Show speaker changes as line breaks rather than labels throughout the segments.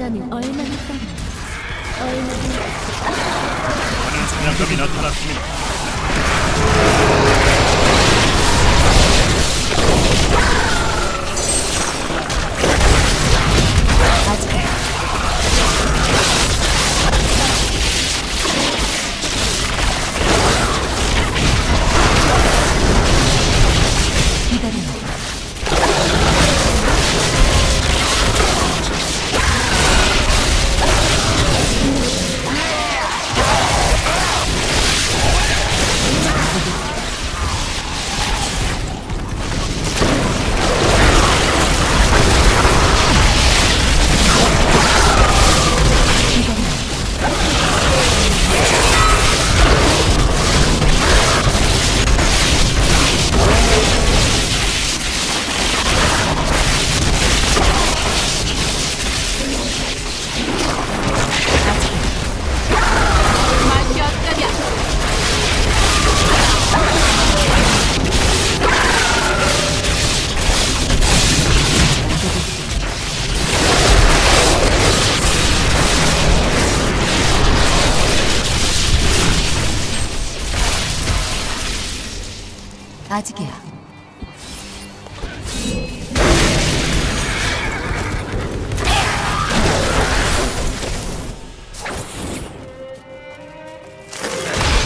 나는 얼마나 떨려 얼마나
사냥감이 나타났습니다.
아직이야.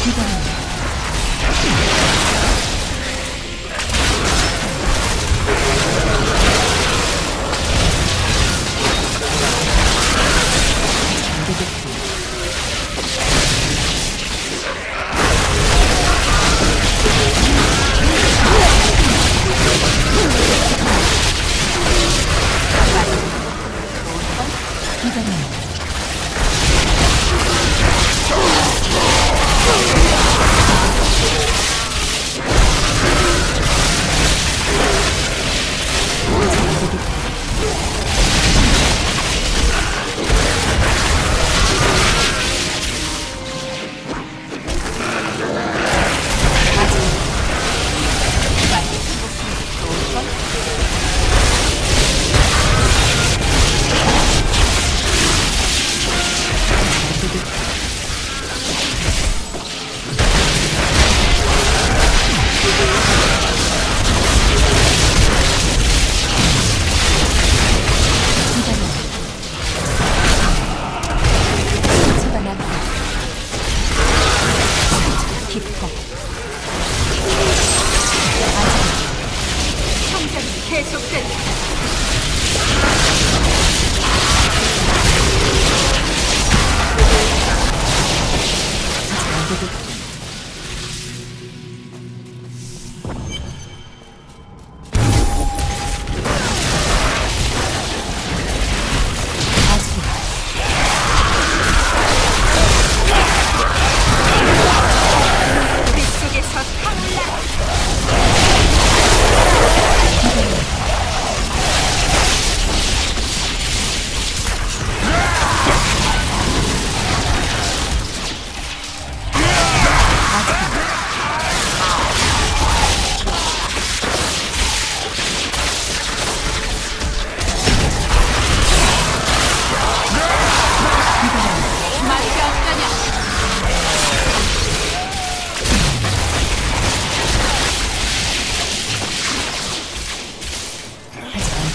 기다려
計測点。出てき
た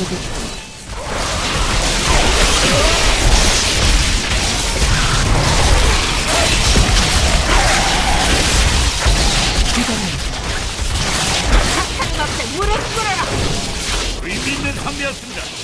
되겠다.
의미 있는 함이었습니다.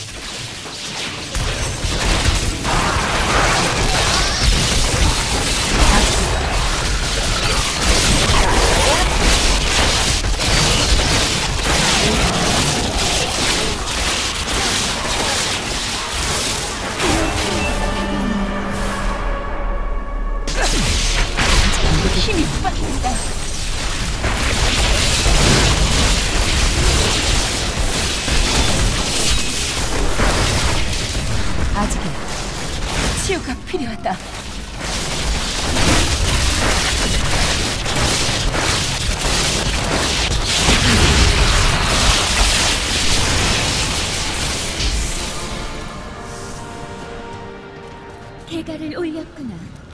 힘이 빠진다.
아직이야.
치유가 필요하다.
대가를 올렸구나.